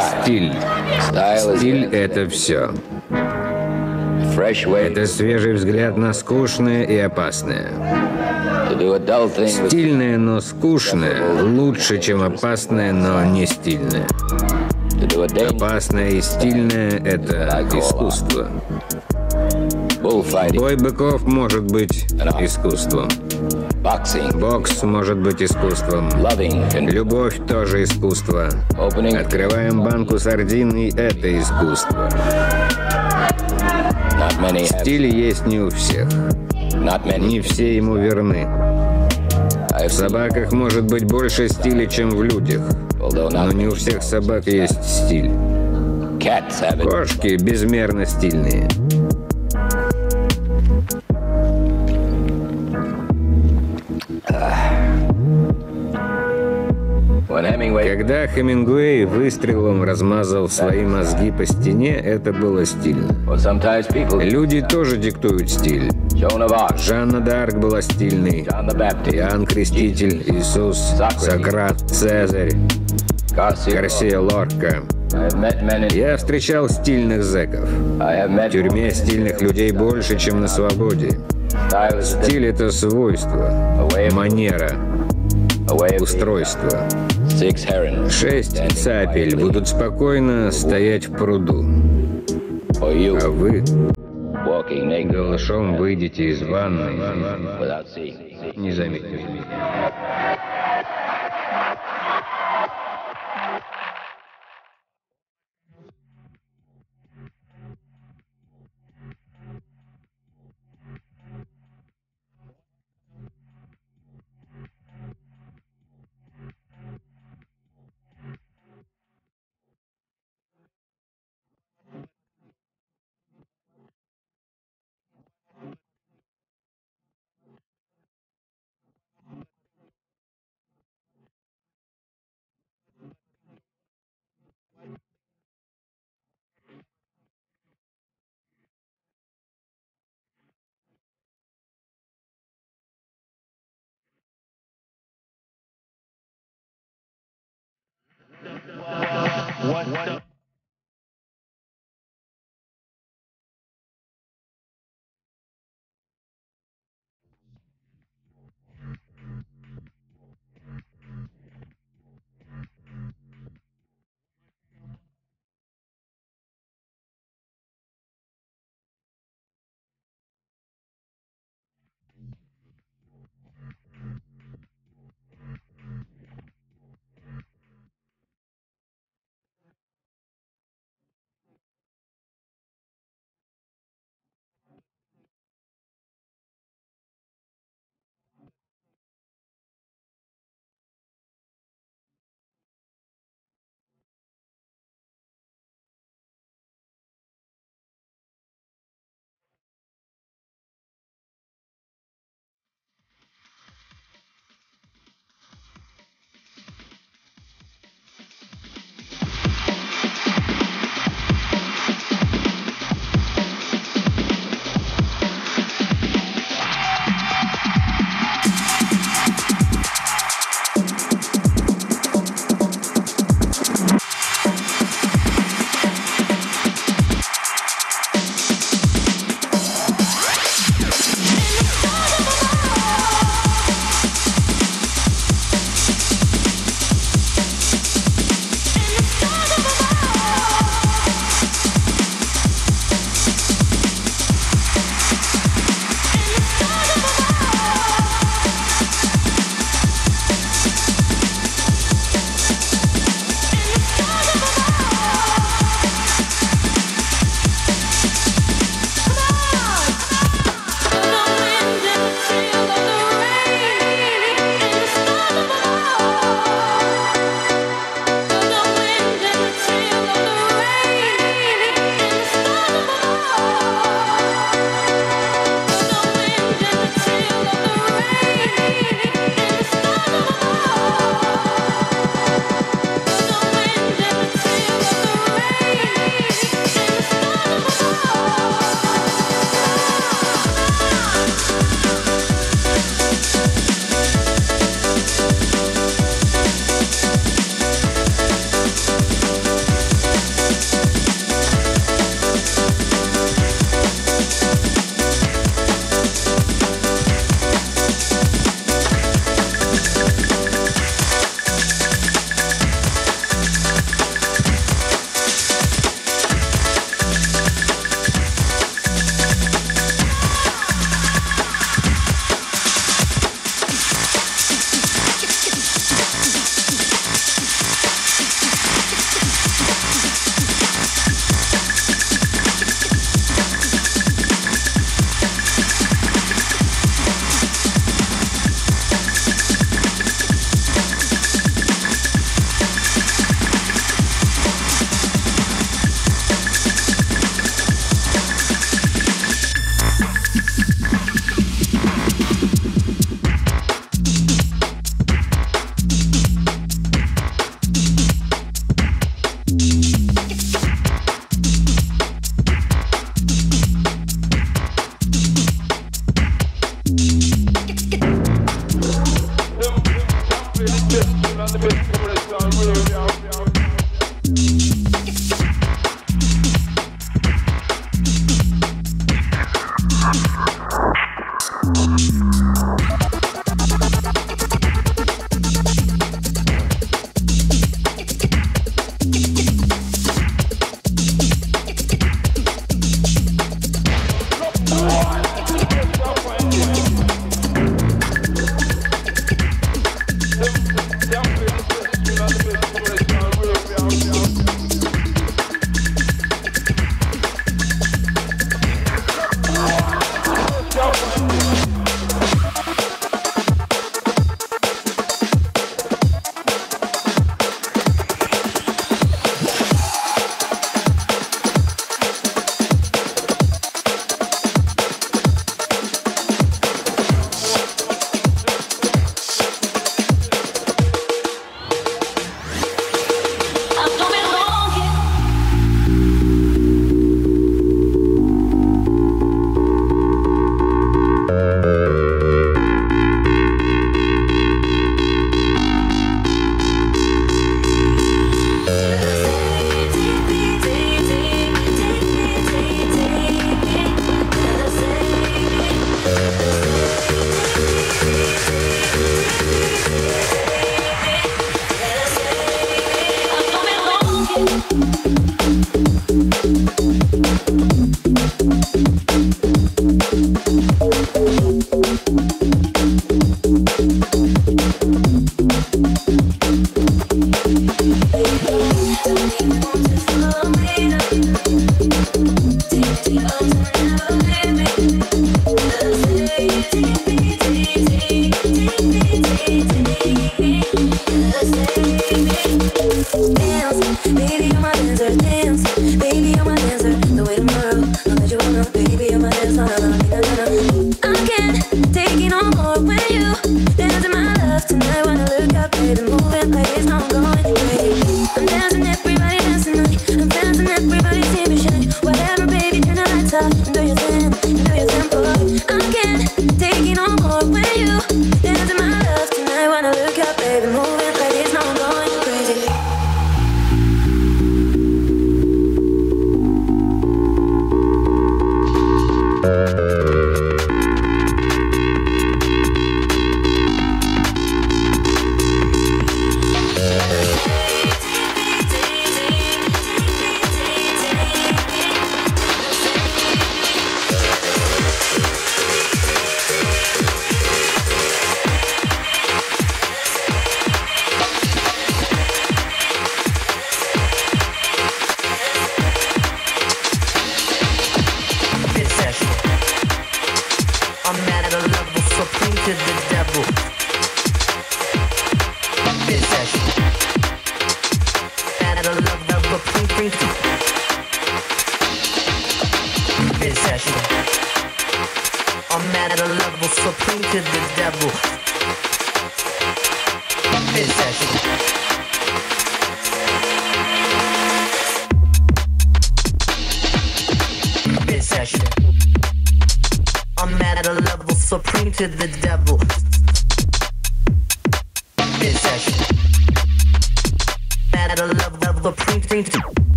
Стиль. Стиль — это все. Это свежий взгляд на скучное и опасное. Стильное, но скучное лучше, чем опасное, но не стильное. Опасное и стильное — это искусство. Бой быков может быть искусством. Бокс может быть искусством. Любовь тоже искусство. Открываем банку сардин, и это искусство. Стиль есть не у всех. Не все ему верны. В собаках может быть больше стиля, чем в людях. Но не у всех собак есть стиль. Кошки безмерно стильные. Когда Хемингуэй выстрелом размазал свои мозги по стене, это было стильно. Люди тоже диктуют стиль. Жанна Д'Арк была стильной. Иоанн Креститель, Иисус, Сократ, Цезарь, Гарсия Лорка. Я встречал стильных зэков. В тюрьме стильных людей больше, чем на свободе. Стиль — это свойство, манера, устройство. Шесть цапель будут спокойно стоять в пруду. А вы голышом выйдете из ванны, не заметив. What?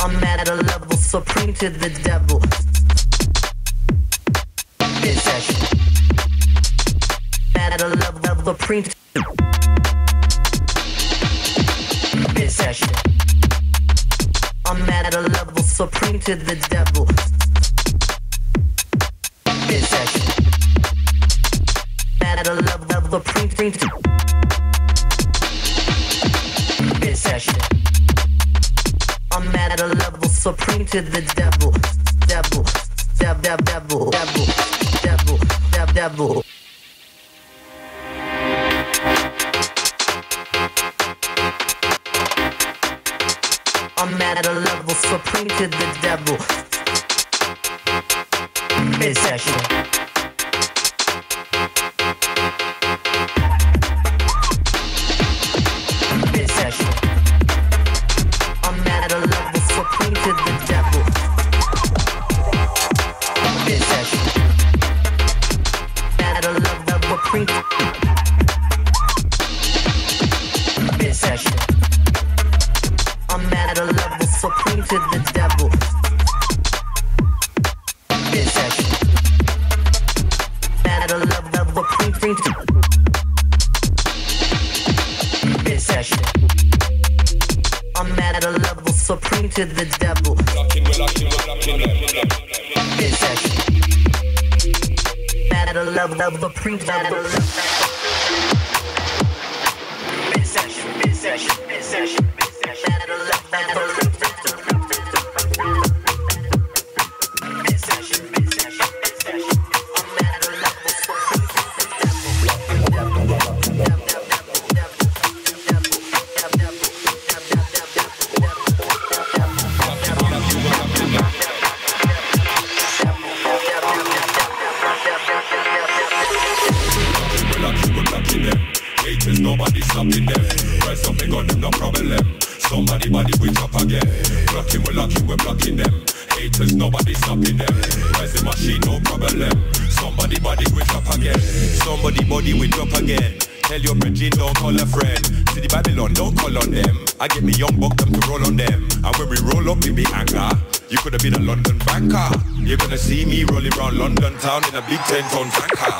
I'm at a level supreme to the devil. This session. At a level supreme. This session. I'm at a level supreme to the devil. to the devil, devil, devil, devil, devil, devil, devil, devil. session, in session. der Blick von Franka.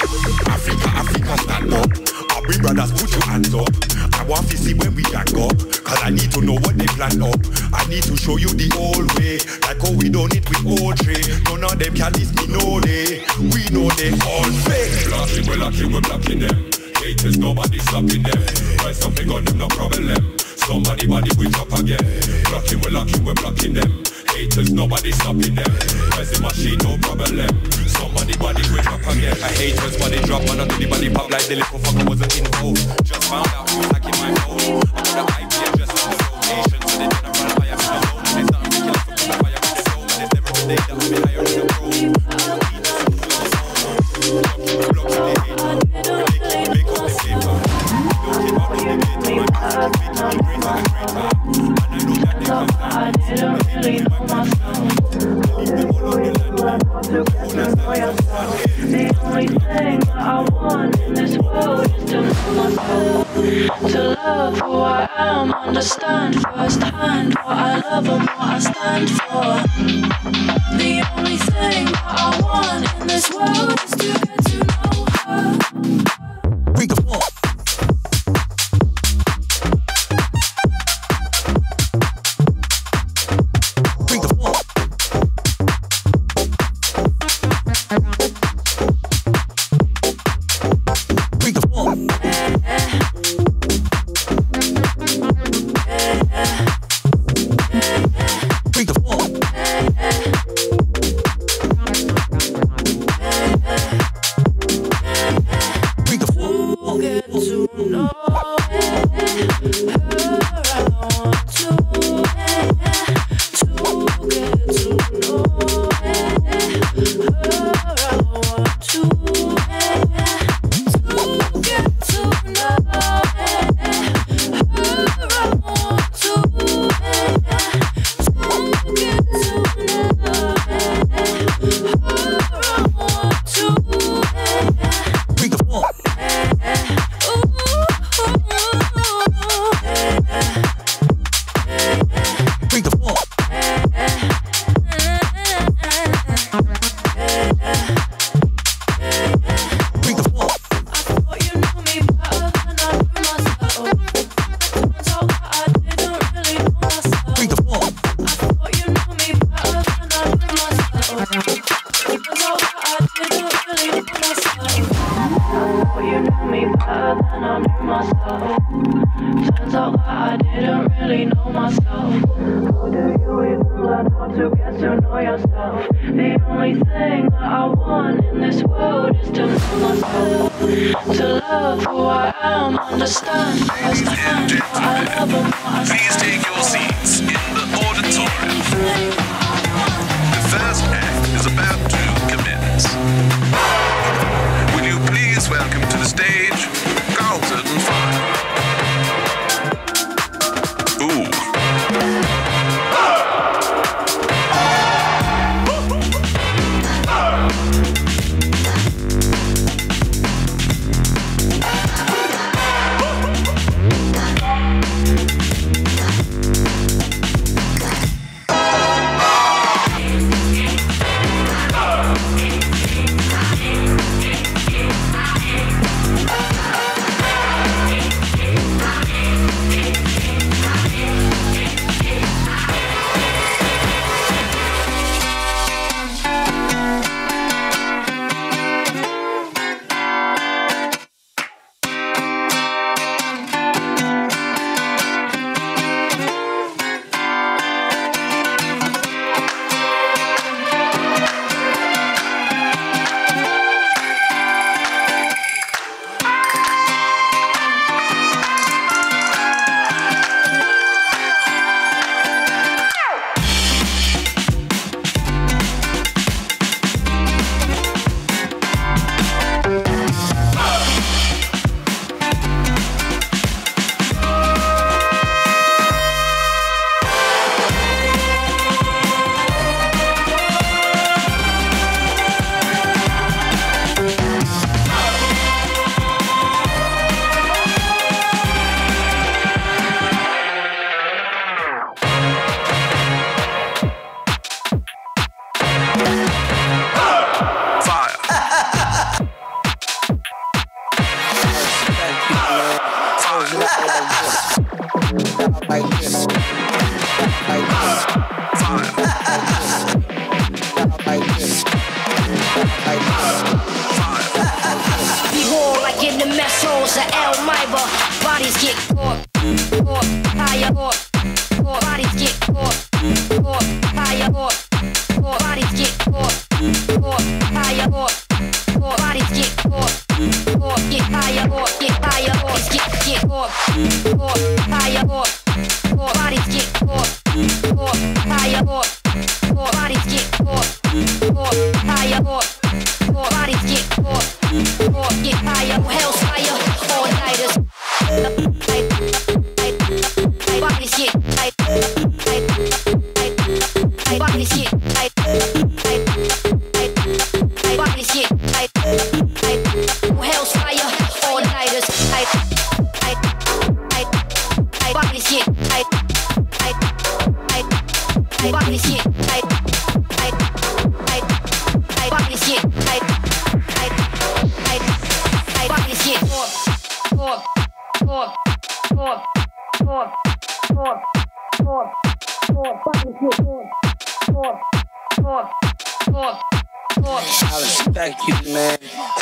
man.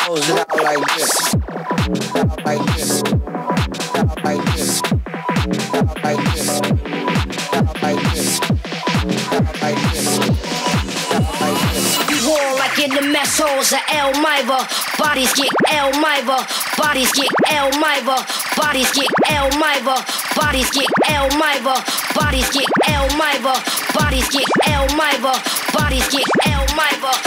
Close it out like this. Out like this. In the mess holes of Elmira. Bodies get Elmira. Bodies get Elmira. Bodies get Elmira. Bodies get Elmira. Bodies get Elmira. Bodies get Elmira. Bodies get Elmira.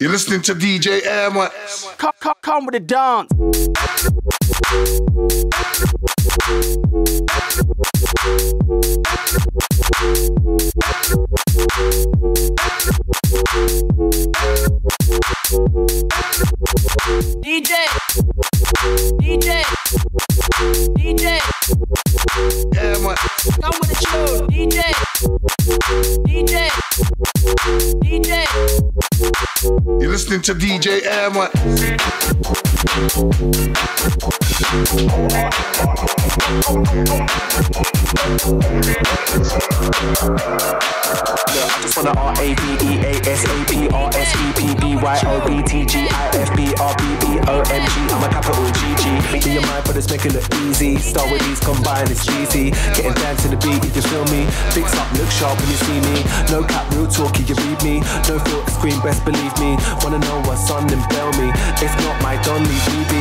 You're listening to DJ Airman. Come, come, come with the dance. DJ, DJ, DJ. Airman. Come with the tune. DJ, DJ, DJ. You're listening to DJ Airman. I just wanna R A B E A S A P R S E P B Y O B T G I F B R B B O N G. I'm a capital G G. Your mind, but it's making it easy. Start with these combined, it's easy. Getting down to the beat, if you feel me. Fix up, look sharp when you see me. No cap, real talk, you read me. No filter screen, best believe me. Wanna know what's on, then bail me. If not my Don Lee BB,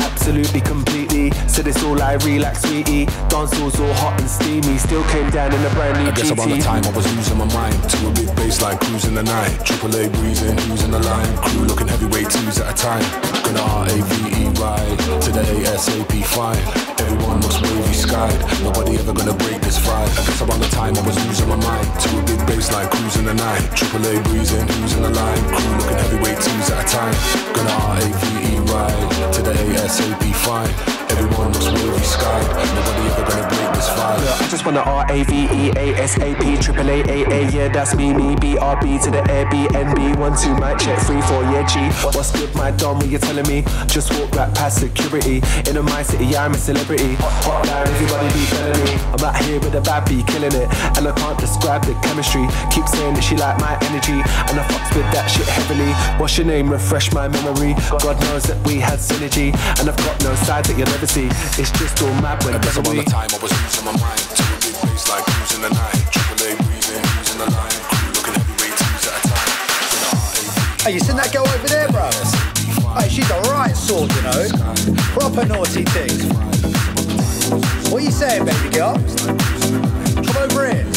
absolutely completely. Said it's all I relax, sweetie. Dance halls all hot and steamy. Still came down in a brand new I guess around the time I was losing my mind to a big bass like cruising the night. Triple A breezing, using the line. Crew looking heavyweight twos at a time. Gonna R-A-V-E ride to the ASAP 5. Everyone looks wavy skied. Nobody ever gonna break this vibe. I guess around the time I was losing my mind to a big bass like cruising the night. Triple A breezing, losing the line. Crew looking heavyweight twos at a time. Gonna R-A-V-E ride to the ASAP 5. Everyone looks wavy skied. Nobody ever gonna break this vibe. Look, I just wanna R A V E A S A P triple A A A. Yeah that's me me B R B to the Airbnb one two mic check three four yeah G. What's good my dom what you telling me? Just walk right past security. In a my city yeah I'm a celebrity. Hot down everybody be telling me. I'm out here with a bad bee killing it. And I can't describe the chemistry. Keep saying that she like my energy. And I fucks with that shit heavily. What's your name? Refresh my memory. God knows that we had synergy. And I've got no side that you'll never see it's just all mad when I guess around we the time I was losing my mind to a big bass like cruising the night. Triple A breathing, using the line. Crew looking heavyweight twos at a time. Hey, you seen that girl over there, bro? Hey, she's a right sort, you know. Proper naughty thing. What are you saying, baby girl? Come over here.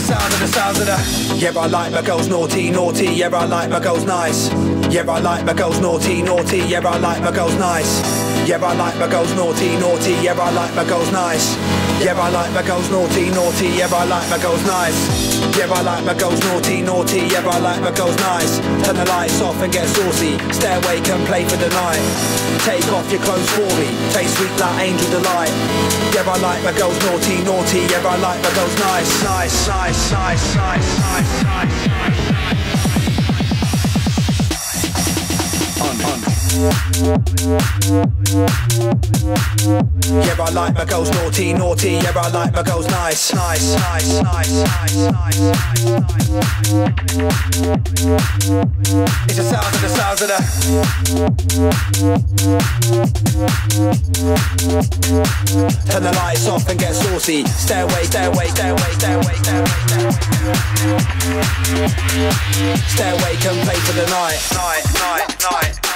The sound of the sounds of the. Yeah, I like my girls naughty, naughty. Yeah, I like my girls nice. Yeah, I like my girls naughty, naughty. Yeah, I like my girls nice. Yeah, I like my girls naughty, naughty. Yeah, I like my girls nice. Yeah, I like my girls naughty, naughty. Yeah, I like my girls nice. Yeah, I like my girls naughty, naughty. Yeah, I like my girls nice. Turn the lights off and get saucy. Stay awake and play for the night. Take off your clothes for me. Taste sweet like angel delight. Yeah, I like my girls naughty, naughty. Yeah, I like my girls nice, nice, nice, nice, nice, nice, nice. Yeah, I like my girls naughty, naughty. Yeah, I like my girls nice, nice, nice, nice, nice, nice, nice. It's the sounds of the sounds of the. Turn the lights off and get saucy. Away, stay away, stay away. Stay awake and play for the night, night, night, night,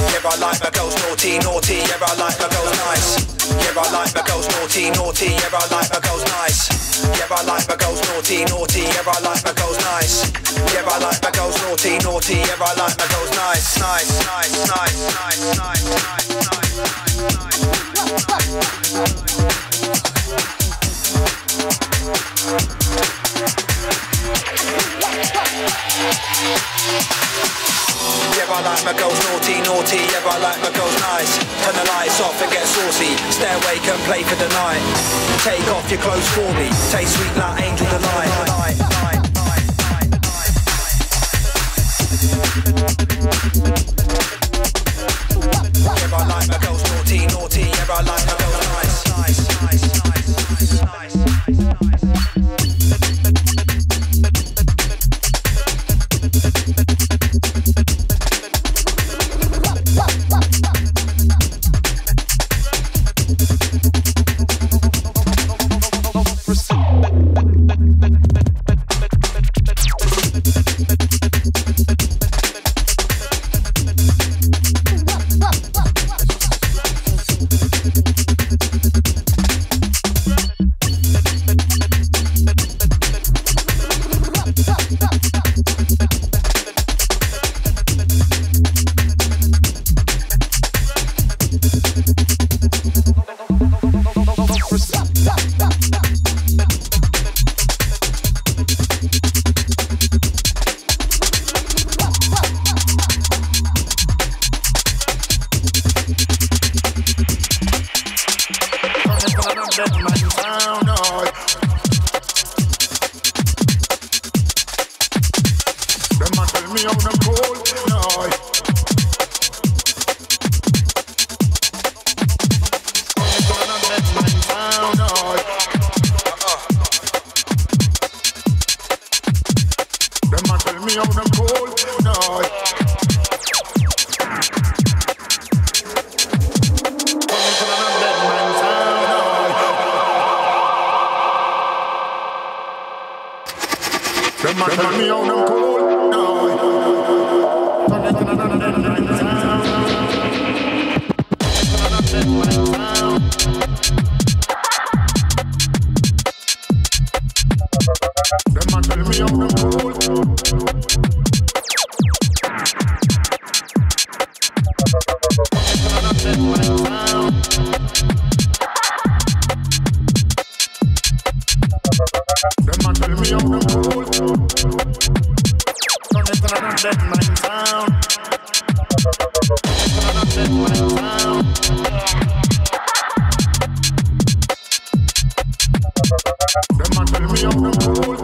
Yeah, I like my girls naughty, naughty. Yeah, I like my girls nice. Yeah, I like my girls naughty, naughty. Yeah, I like my girls nice. Yeah, I like my girls naughty, naughty. Yeah, I like my girls nice. Yeah, I like my girls naughty, naughty. Yeah, I like my girls nice, nice, nice, nice, nice, nice, nice, nice, Yeah, I like my girls naughty, naughty. Yeah, I like my girls nice. Turn the lights off and get saucy. Stay awake and play for the night. Take off your clothes for me. Taste sweet like angel delight. Yeah, I like my girls naughty, naughty. Yeah, I like my girls nice, nice, nice, nice, nice, nice, nice. Them a tell me I'm the fool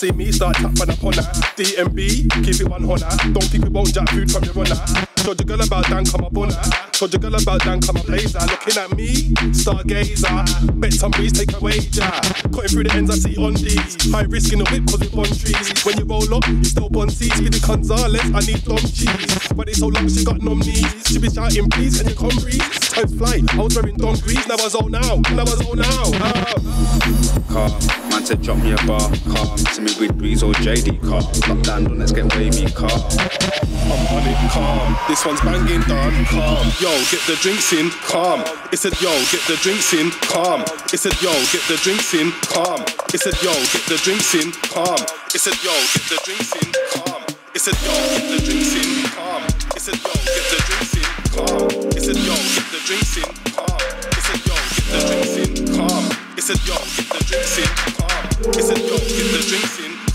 see me start tapping up on her. DMB, keep it one honor. Don't think we won't jack food from your runner. Told your girl about Dan, come up on her. Told your girl about Dan, come up blazer. Looking at me, stargazer. Bet some breeze, take a wager. Cutting through the ends, I see on these. High risk in the whip, cause we bond trees. When you roll up, you still bond seeds. With the Gonzales, I need dumb cheese. But it's so long, she got numb knees. She be shouting, please, can you come breathe? Times fly, I was wearing dumb grease. Now I zone now, now I zone now. Ah. Calm. Man said drop me a bar, calm. To me with breeze or JD calm. Lockdown, then let's get wavy, calm. I'm on it, calm. This one's banging, done, calm. Yo, get the drinks in, calm. It said, yo, get the drinks in, calm. It said, yo, get the drinks in, calm. It said, yo, get the drinks in, calm. It said, yo, get the drinks in, calm. It said, yo, get the drinks in, calm. It said, yo, get the drinks in, calm. It said, yo, get the drinks in, calm. It said, yo, get the drinks in, calm. It said, yo, get the drinks in, calm. It's a joke in the drinks in.